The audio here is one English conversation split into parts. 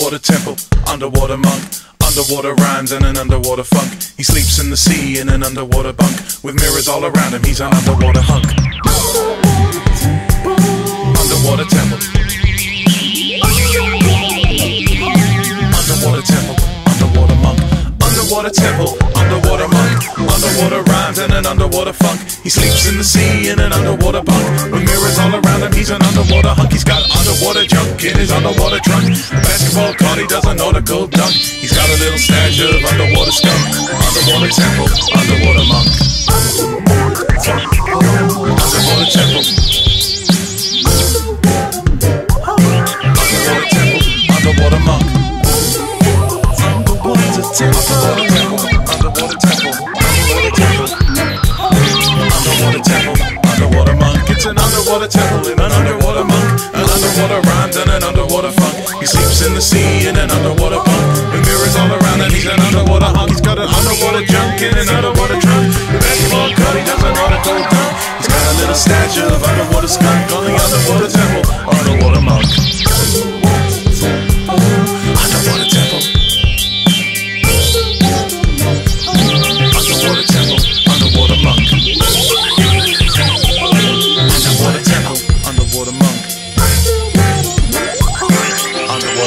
underwater temple, underwater monk. Underwater rhymes and an underwater funk. He sleeps in the sea in an underwater bunk. With mirrors all around him, he's an underwater hunk. Underwater temple. Underwater temple, underwater monk. Underwater temple, underwater monk. Underwater rhymes and an underwater funk. He sleeps in the sea in an underwater bunk. With mirrors all around him, he's an underwater hunk. He's got underwater in his underwater trunk. A basketball he does a nautical dunk. He's got a little stash of underwater skunk. Underwater temple, underwater monk. Underwater temple. Underwater temple, underwater monk. Underwater temple, underwater temple, underwater temple, underwater temple, underwater monk. It's an underwater temple in an underwater monk, the sea in an underwater bunk. With mirrors all around and he's an underwater hunk. He's got an underwater junk in an underwater trunk. The basketball cut, he doesn't know to go dunk. He's got a little statue of underwater skunk on the underwater temple, underwater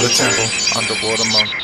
monk. Temple, underwater monk.